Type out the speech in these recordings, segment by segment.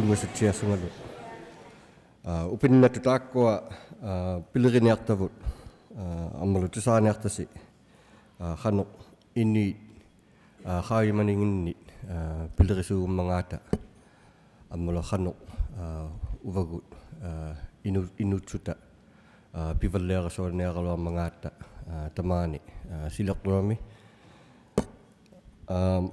tunga sa tia sa ngalo. Uh, upin na tuta ko a uh, pilari ni akta vut. Uh, amalo tisa ni akta si. Khanok inuit. Khawi mani ngini. Pilari su mga ata. Amalo khanok uvagut. Inuit suta. Pivalera sa nera lo mga ata. Tamani. Um,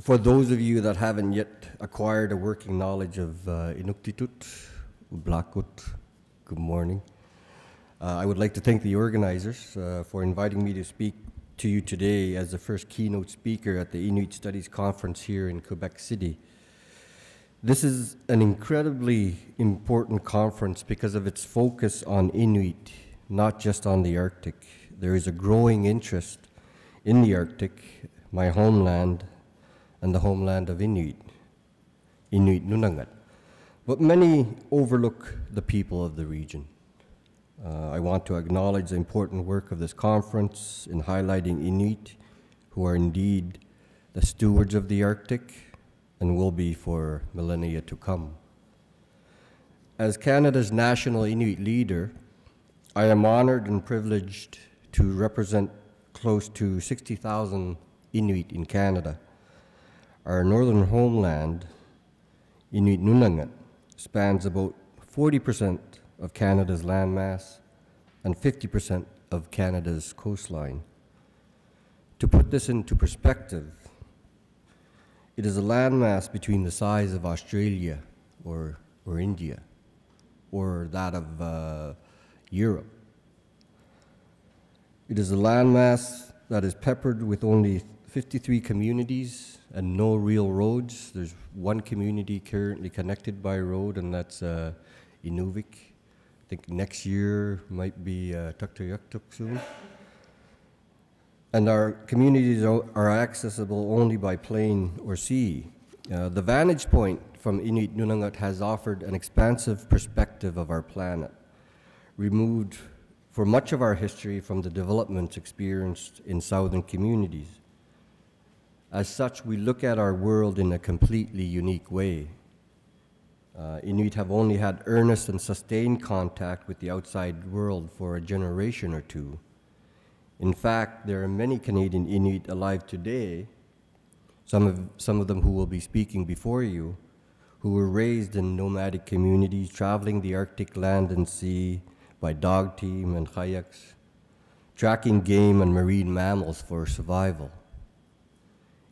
for those of you that haven't yet acquired a working knowledge of uh, Inuktitut, Ublaakut, good morning. Uh, I would like to thank the organizers uh, for inviting me to speak to you today as the first keynote speaker at the Inuit Studies Conference here in Quebec City. This is an incredibly important conference because of its focus on Inuit, not just on the Arctic. There is a growing interest in the Arctic, my homeland, and the homeland of Inuit, Inuit Nunangat. But many overlook the people of the region. Uh, I want to acknowledge the important work of this conference in highlighting Inuit, who are indeed the stewards of the Arctic and will be for millennia to come. As Canada's national Inuit leader, I am honored and privileged to represent close to 60,000 Inuit in Canada. Our northern homeland, Inuit Nunangat, spans about 40% of Canada's landmass and 50% of Canada's coastline. To put this into perspective, it is a landmass between the size of Australia or, or India or that of uh, Europe. It is a landmass that is peppered with only 53 communities and no real roads. There's one community currently connected by road, and that's uh, Inuvik. I think next year might be uh, Tuktoyaktuk soon. And our communities are accessible only by plane or sea. Uh, the vantage point from Inuit Nunangat has offered an expansive perspective of our planet, removed for much of our history from the developments experienced in southern communities. As such, we look at our world in a completely unique way. Uh, Inuit have only had earnest and sustained contact with the outside world for a generation or two. In fact, there are many Canadian Inuit alive today, some of, some of them who will be speaking before you, who were raised in nomadic communities traveling the Arctic land and sea by dog team and kayaks, tracking game and marine mammals for survival.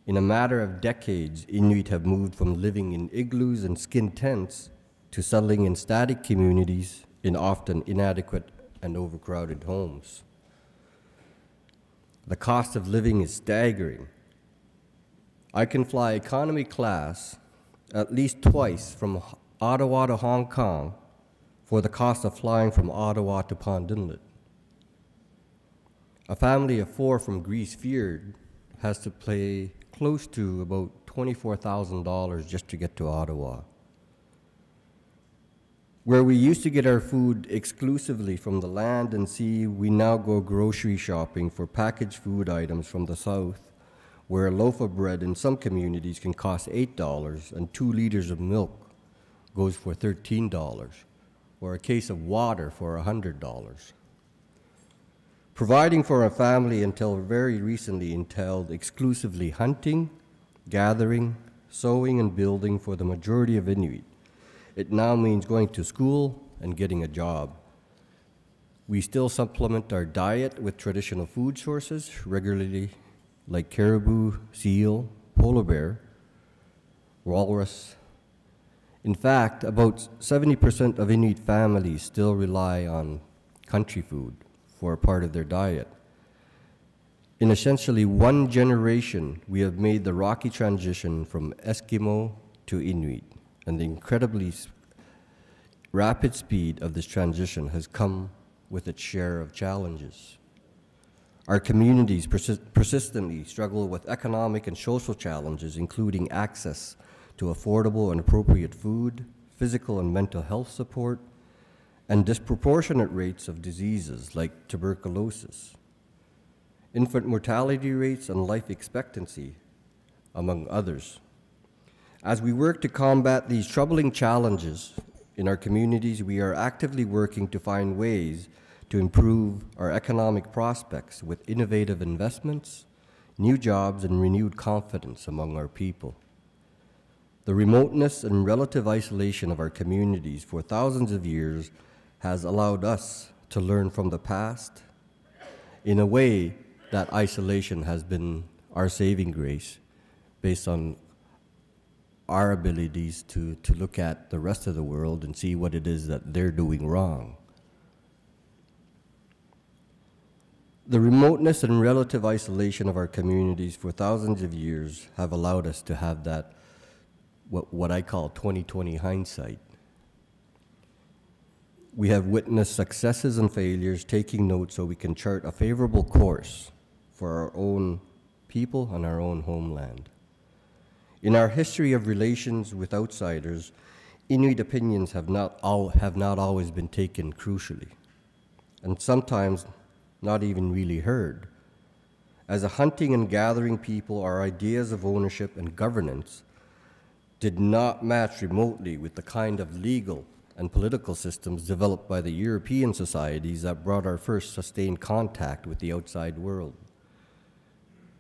In a matter of decades, Inuit have moved from living in igloos and skin tents to settling in static communities in often inadequate and overcrowded homes. The cost of living is staggering. I can fly economy class at least twice from Ottawa to Hong Kong for the cost of flying from Ottawa to Pond Inlet. A family of four from Grise Fiord has to pay close to about $24,000 just to get to Ottawa. Where we used to get our food exclusively from the land and sea, we now go grocery shopping for packaged food items from the south, where a loaf of bread in some communities can cost $8 and two liters of milk goes for $13, or a case of water for $100. Providing for a family until very recently entailed exclusively hunting, gathering, sowing, and building for the majority of Inuit. It now means going to school and getting a job. We still supplement our diet with traditional food sources regularly, like caribou, seal, polar bear, walrus. In fact, about 70% of Inuit families still rely on country food for part of their diet. In essentially one generation, we have made the rocky transition from Eskimo to Inuit, and the incredibly rapid speed of this transition has come with its share of challenges. Our communities persi- persistently struggle with economic and social challenges, including access to affordable and appropriate food, physical and mental health support, and disproportionate rates of diseases like tuberculosis, infant mortality rates, and life expectancy, among others. As we work to combat these troubling challenges in our communities, we are actively working to find ways to improve our economic prospects with innovative investments, new jobs, and renewed confidence among our people. The remoteness and relative isolation of our communities for thousands of years has allowed us to learn from the past. In a way, that isolation has been our saving grace based on our abilities to, to look at the rest of the world and see what it is that they're doing wrong. The remoteness and relative isolation of our communities for thousands of years have allowed us to have that, what, what I call 2020 hindsight. We have witnessed successes and failures, taking note so we can chart a favorable course for our own people and our own homeland. In our history of relations with outsiders, Inuit opinions have not, all, have not always been taken crucially, and sometimes not even really heard. As a hunting and gathering people, our ideas of ownership and governance did not match remotely with the kind of legal and political systems developed by the European societies that brought our first sustained contact with the outside world.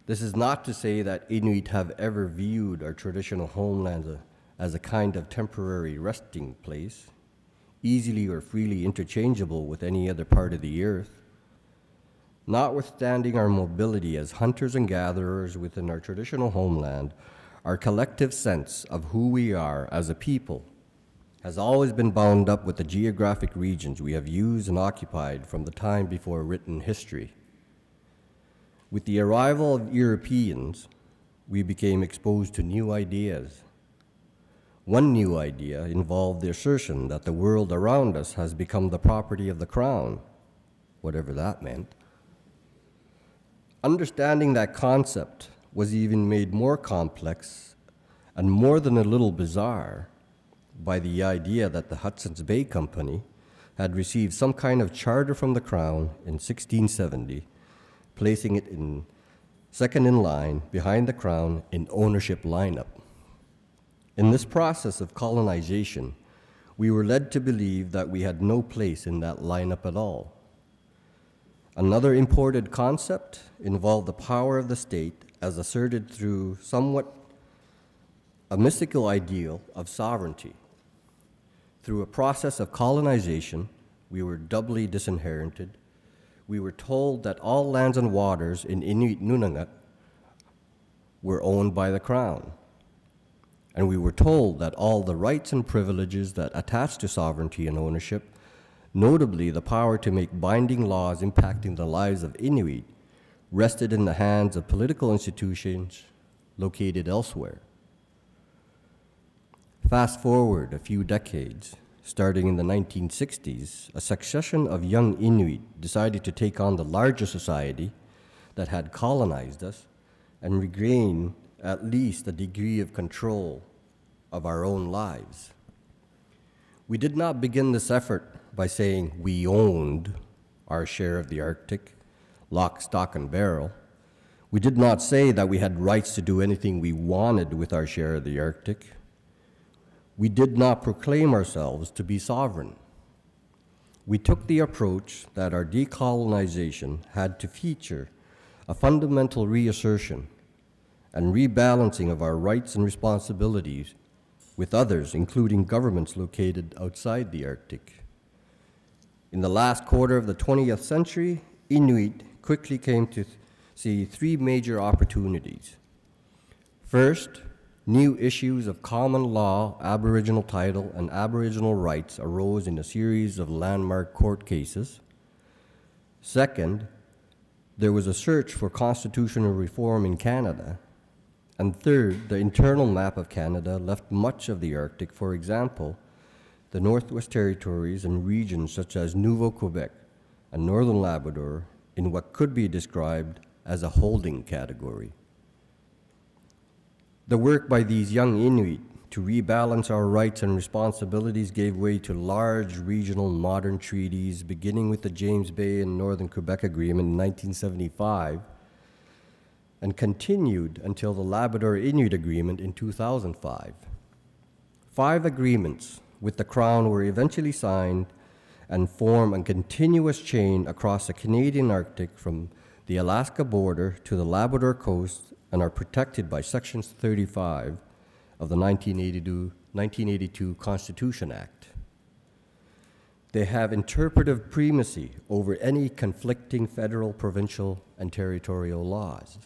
This is not to say that Inuit have ever viewed our traditional homeland as a kind of temporary resting place, easily or freely interchangeable with any other part of the earth. Notwithstanding our mobility as hunters and gatherers within our traditional homeland, our collective sense of who we are as a people has always been bound up with the geographic regions we have used and occupied from the time before written history. With the arrival of Europeans, we became exposed to new ideas. One new idea involved the assertion that the world around us has become the property of the crown, whatever that meant. Understanding that concept was even made more complex and more than a little bizarre by the idea that the Hudson's Bay Company had received some kind of charter from the crown in 1670 placing it in second in line behind the crown in ownership lineup. In this process of colonization, we were led to believe that we had no place in that lineup at all. Another imported concept involved the power of the state as asserted through somewhat a mystical ideal of sovereignty. Through a process of colonization, we were doubly disinherited we were told that all lands and waters in Inuit Nunangat were owned by the Crown. And we were told that all the rights and privileges that attach to sovereignty and ownership, notably the power to make binding laws impacting the lives of Inuit, rested in the hands of political institutions located elsewhere. Fast forward a few decades, Starting in the 1960s, a succession of young Inuit decided to take on the larger society that had colonized us and regain at least a degree of control of our own lives. We did not begin this effort by saying we owned our share of the Arctic, lock, stock, and barrel. We did not say that we had rights to do anything we wanted with our share of the Arctic we did not proclaim ourselves to be sovereign. We took the approach that our decolonization had to feature a fundamental reassertion and rebalancing of our rights and responsibilities with others, including governments located outside the Arctic. In the last quarter of the 20th century, Inuit quickly came to see three major opportunities. First, New issues of common law, Aboriginal title, and Aboriginal rights arose in a series of landmark court cases. Second, there was a search for constitutional reform in Canada. And third, the internal map of Canada left much of the Arctic, for example, the Northwest Territories and regions such as Nouveau Quebec and Northern Labrador, in what could be described as a holding category. The work by these young Inuit to rebalance our rights and responsibilities gave way to large regional modern treaties, beginning with the James Bay and Northern Quebec Agreement in 1975, and continued until the Labrador Inuit Agreement in 2005. Five agreements with the Crown were eventually signed and form a continuous chain across the Canadian Arctic from the Alaska border to the Labrador coast and are protected by Sections 35 of the 1982, 1982 Constitution Act. They have interpretive primacy over any conflicting federal, provincial, and territorial laws.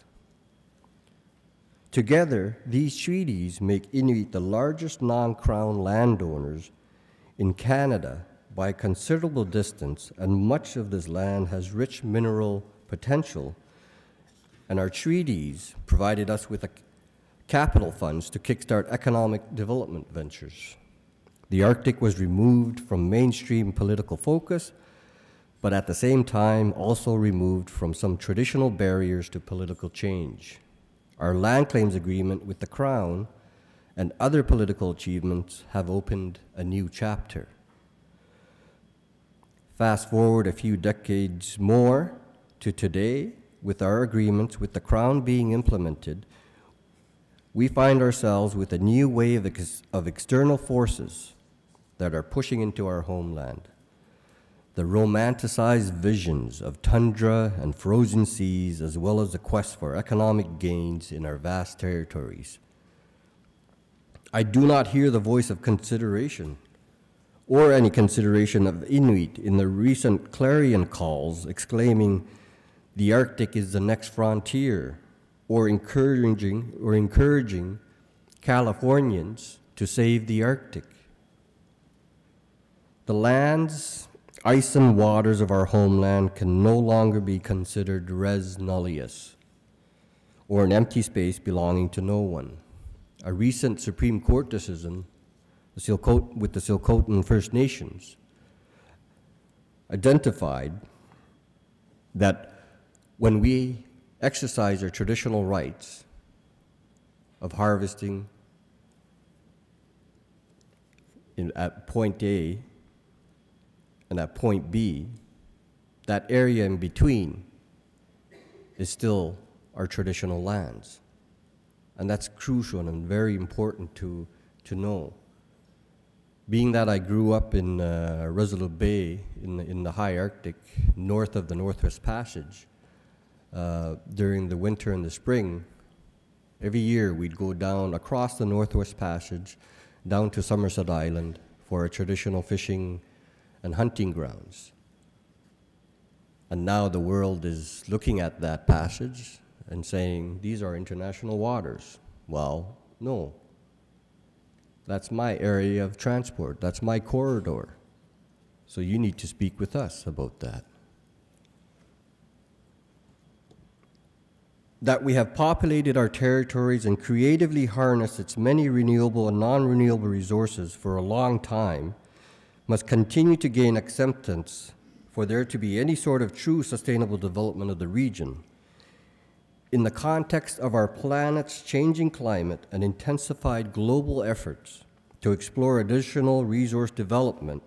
Together, these treaties make Inuit the largest non crown landowners in Canada by a considerable distance, and much of this land has rich mineral potential. And our treaties provided us with capital funds to kickstart economic development ventures. The Arctic was removed from mainstream political focus, but at the same time also removed from some traditional barriers to political change. Our land claims agreement with the Crown and other political achievements have opened a new chapter. Fast forward a few decades more to today, with our agreements with the Crown being implemented, we find ourselves with a new wave of, ex- of external forces that are pushing into our homeland the romanticized visions of tundra and frozen seas, as well as the quest for economic gains in our vast territories. I do not hear the voice of consideration or any consideration of Inuit in the recent clarion calls exclaiming, the Arctic is the next frontier, or encouraging, or encouraging Californians to save the Arctic. The lands ice and waters of our homeland can no longer be considered res nullius, or an empty space belonging to no one. A recent Supreme Court decision the with the Tsilhqot'in First Nations identified that when we exercise our traditional rights of harvesting in, at point A and at point B, that area in between is still our traditional lands. And that's crucial and very important to, to know. Being that I grew up in uh, Resolute Bay in the, in the high Arctic, north of the Northwest Passage, uh, during the winter and the spring, every year we'd go down across the Northwest Passage down to Somerset Island for a traditional fishing and hunting grounds. And now the world is looking at that passage and saying, these are international waters. Well, no. That's my area of transport, that's my corridor. So you need to speak with us about that. That we have populated our territories and creatively harnessed its many renewable and non renewable resources for a long time must continue to gain acceptance for there to be any sort of true sustainable development of the region. In the context of our planet's changing climate and intensified global efforts to explore additional resource development,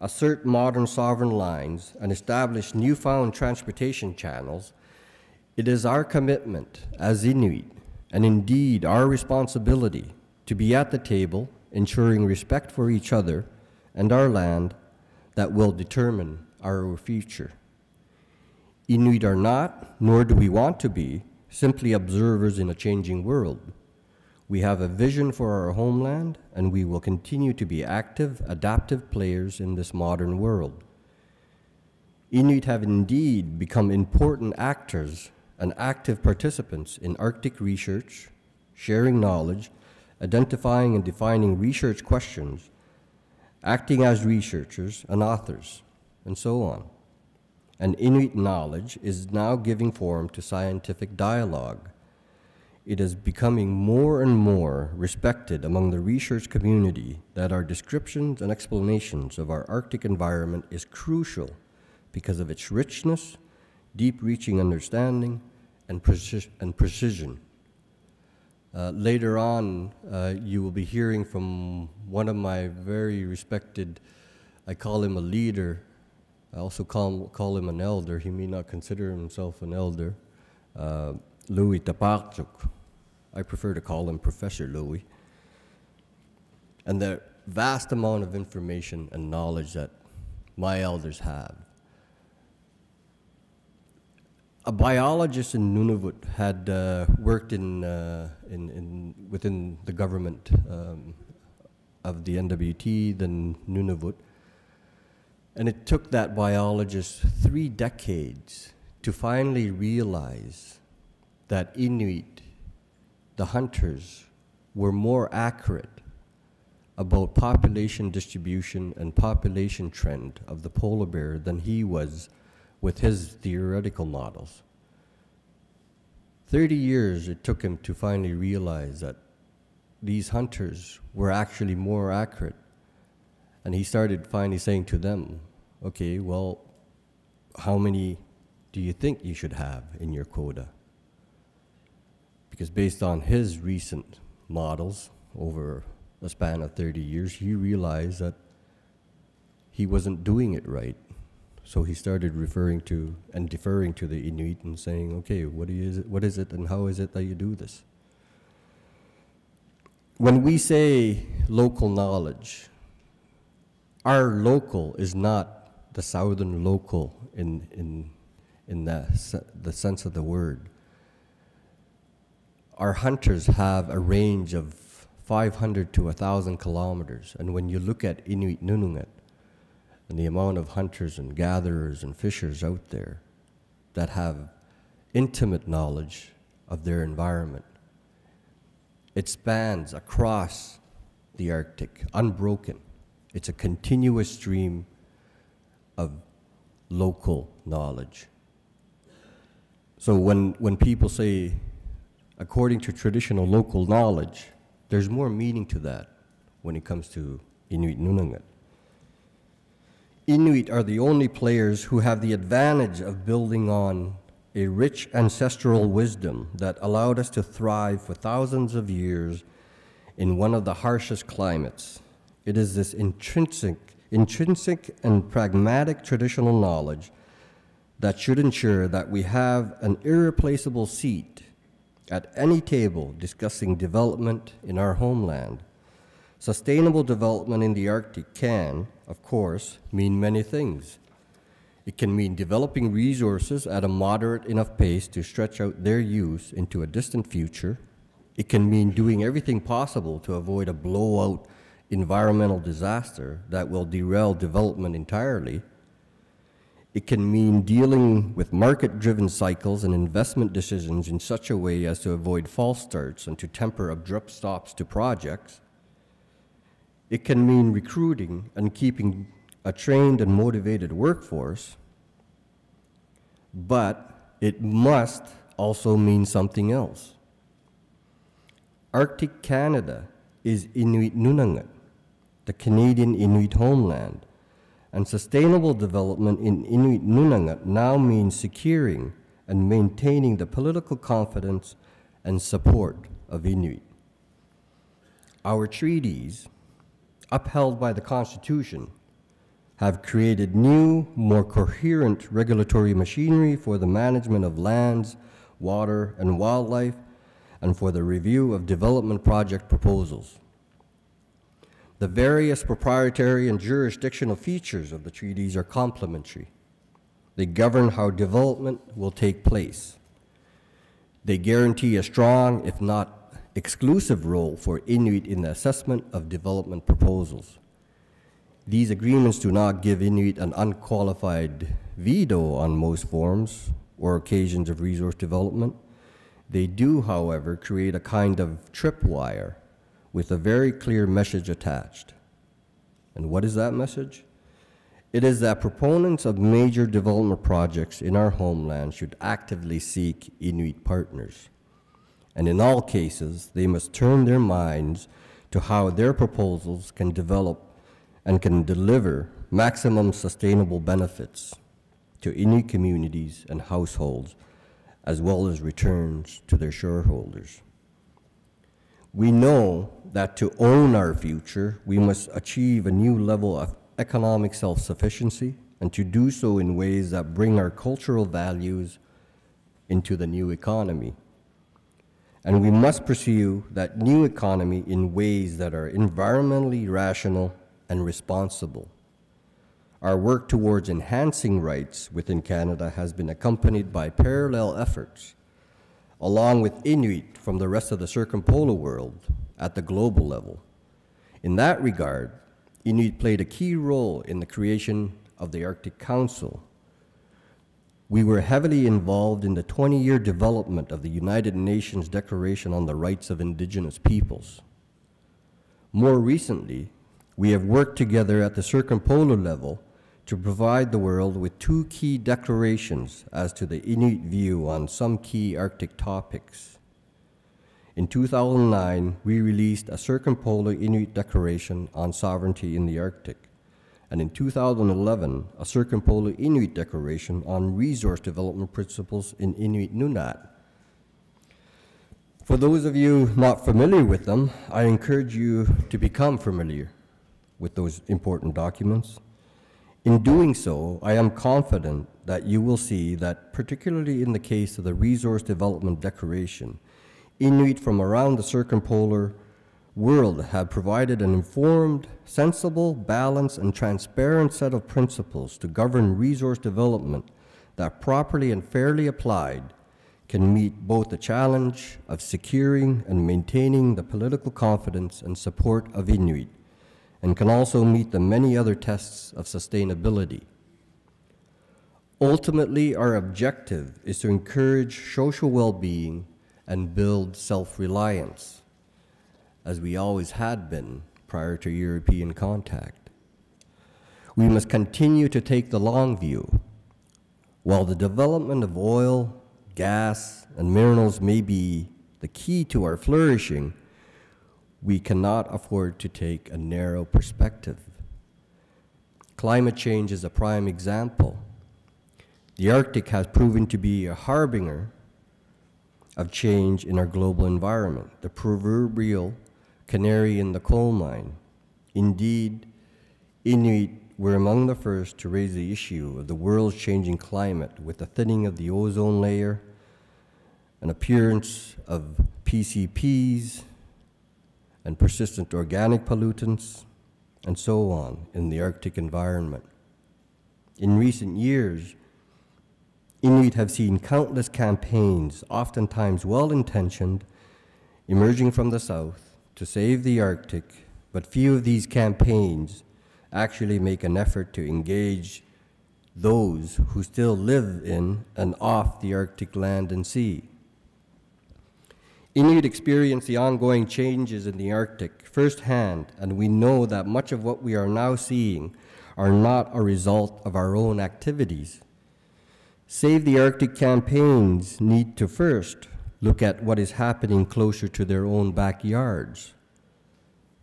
assert modern sovereign lines, and establish newfound transportation channels, it is our commitment as Inuit, and indeed our responsibility, to be at the table, ensuring respect for each other and our land that will determine our future. Inuit are not, nor do we want to be, simply observers in a changing world. We have a vision for our homeland, and we will continue to be active, adaptive players in this modern world. Inuit have indeed become important actors and active participants in Arctic research, sharing knowledge, identifying and defining research questions, acting as researchers and authors, and so on. And Inuit knowledge is now giving form to scientific dialogue. It is becoming more and more respected among the research community that our descriptions and explanations of our Arctic environment is crucial because of its richness, deep reaching understanding, and, preci- and precision. Uh, later on, uh, you will be hearing from one of my very respected, I call him a leader. I also call, call him an elder. He may not consider himself an elder. Uh, Louis Tapardjuk. I prefer to call him Professor Louis. and the vast amount of information and knowledge that my elders have. A biologist in Nunavut had uh, worked in, uh, in, in, within the government um, of the NWT, then Nunavut, and it took that biologist three decades to finally realize that Inuit, the hunters, were more accurate about population distribution and population trend of the polar bear than he was with his theoretical models. 30 years it took him to finally realize that these hunters were actually more accurate. And he started finally saying to them, okay, well, how many do you think you should have in your quota? Because based on his recent models over a span of 30 years, he realized that he wasn't doing it right. So he started referring to and deferring to the Inuit and saying, okay, what is it, what is it and how is it that you do this? When we say local knowledge, our local is not the southern local in, in, in the, the sense of the word. Our hunters have a range of 500 to 1,000 kilometers. And when you look at Inuit Nunangat and the amount of hunters and gatherers and fishers out there that have intimate knowledge of their environment, it spans across the Arctic, unbroken. It's a continuous stream of local knowledge. So when, when people say, according to traditional local knowledge, there's more meaning to that when it comes to Inuit Nunangat. Inuit are the only players who have the advantage of building on a rich ancestral wisdom that allowed us to thrive for thousands of years in one of the harshest climates. It is this intrinsic, intrinsic and pragmatic traditional knowledge that should ensure that we have an irreplaceable seat at any table discussing development in our homeland. Sustainable development in the Arctic can, of course, mean many things. It can mean developing resources at a moderate enough pace to stretch out their use into a distant future. It can mean doing everything possible to avoid a blowout environmental disaster that will derail development entirely. It can mean dealing with market driven cycles and investment decisions in such a way as to avoid false starts and to temper abrupt stops to projects. It can mean recruiting and keeping a trained and motivated workforce, but it must also mean something else. Arctic Canada is Inuit Nunangat, the Canadian Inuit homeland, and sustainable development in Inuit Nunangat now means securing and maintaining the political confidence and support of Inuit. Our treaties, upheld by the Constitution, have created new, more coherent regulatory machinery for the management of lands, water, and wildlife, and for the review of development project proposals. The various proprietary and jurisdictional features of the treaties are complementary. They govern how development will take place. They guarantee a strong, if not exclusive, role for Inuit in the assessment of development proposals. These agreements do not give Inuit an unqualified veto on most forms or occasions of resource development. They do, however, create a kind of tripwire with a very clear message attached. And what is that message? It is that proponents of major development projects in our homeland should actively seek Inuit partners. And in all cases, they must turn their minds to how their proposals can develop and can deliver maximum sustainable benefits to any communities and households, as well as returns to their shareholders. We know that to own our future, we must achieve a new level of economic self-sufficiency, and to do so in ways that bring our cultural values into the new economy. And we must pursue that new economy in ways that are environmentally rational and responsible. Our work towards enhancing rights within Canada has been accompanied by parallel efforts, along with Inuit from the rest of the circumpolar world at the global level. In that regard, Inuit played a key role in the creation of the Arctic Council. We were heavily involved in the 20 year development of the United Nations Declaration on the Rights of Indigenous Peoples. More recently, we have worked together at the circumpolar level to provide the world with two key declarations as to the Inuit view on some key Arctic topics. In 2009, we released a Circumpolar Inuit Declaration on Sovereignty in the Arctic, and in 2011, a Circumpolar Inuit Declaration on Resource Development Principles in Inuit Nunaat. For those of you not familiar with them, I encourage you to become familiar with those important documents. In doing so, I am confident that you will see that, particularly in the case of the Resource Development Declaration, Inuit from around the circumpolar world have provided an informed, sensible, balanced, and transparent set of principles to govern resource development that, properly and fairly applied, can meet both the challenge of securing and maintaining the political confidence and support of Inuit, and can also meet the many other tests of sustainability. Ultimately, our objective is to encourage social well being and build self reliance, as we always had been prior to European contact. We must continue to take the long view. While the development of oil, gas, and minerals may be the key to our flourishing, we cannot afford to take a narrow perspective. Climate change is a prime example. The Arctic has proven to be a harbinger of change in our global environment, the proverbial canary in the coal mine. Indeed, Inuit were among the first to raise the issue of the world's changing climate with the thinning of the ozone layer, an appearance of PCBs and persistent organic pollutants, and so on in the Arctic environment. In recent years, Inuit have seen countless campaigns, oftentimes well intentioned, emerging from the south to save the Arctic, but few of these campaigns actually make an effort to engage those who still live in and off the Arctic land and sea. Inuit experience the ongoing changes in the Arctic firsthand, and we know that much of what we are now seeing are not a result of our own activities Save the Arctic campaigns need to first look at what is happening closer to their own backyards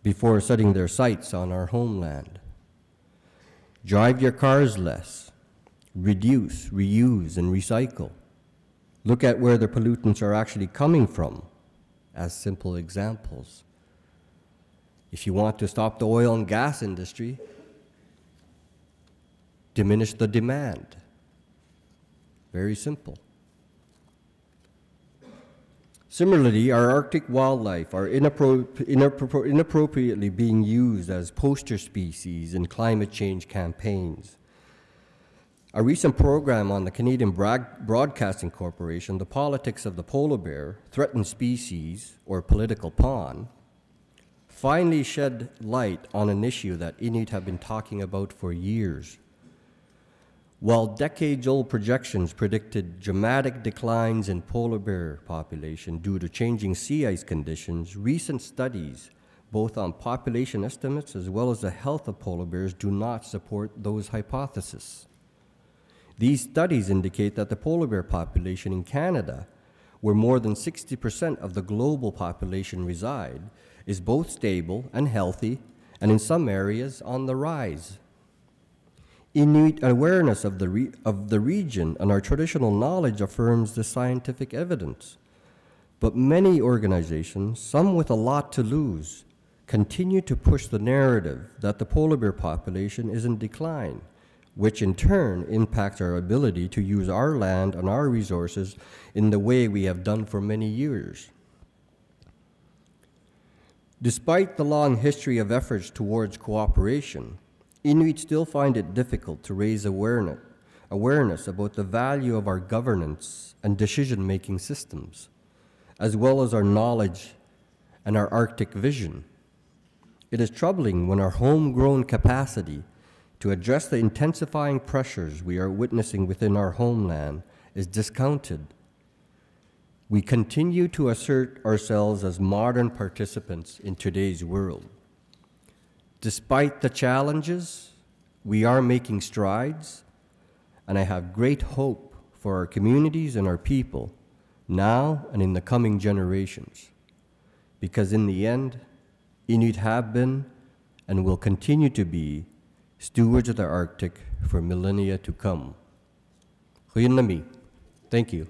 before setting their sights on our homeland. Drive your cars less, reduce, reuse, and recycle. Look at where the pollutants are actually coming from as simple examples. If you want to stop the oil and gas industry, diminish the demand. Very simple. Similarly, our Arctic wildlife are inappro inappro inappropriately being used as poster species in climate change campaigns. A recent program on the Canadian Broadcasting Corporation, The Politics of the Polar Bear, Threatened Species, or Political Pawn, finally shed light on an issue that Inuit have been talking about for years while decades old projections predicted dramatic declines in polar bear population due to changing sea ice conditions, recent studies, both on population estimates as well as the health of polar bears, do not support those hypotheses. These studies indicate that the polar bear population in Canada, where more than 60% of the global population reside, is both stable and healthy, and in some areas on the rise. Inuit awareness of the, re- of the region and our traditional knowledge affirms the scientific evidence. But many organizations, some with a lot to lose, continue to push the narrative that the polar bear population is in decline, which in turn impacts our ability to use our land and our resources in the way we have done for many years. Despite the long history of efforts towards cooperation, Inuit still find it difficult to raise awareness, awareness about the value of our governance and decision making systems, as well as our knowledge and our Arctic vision. It is troubling when our homegrown capacity to address the intensifying pressures we are witnessing within our homeland is discounted. We continue to assert ourselves as modern participants in today's world. Despite the challenges, we are making strides, and I have great hope for our communities and our people now and in the coming generations. Because in the end, Inuit have been and will continue to be stewards of the Arctic for millennia to come. Thank you.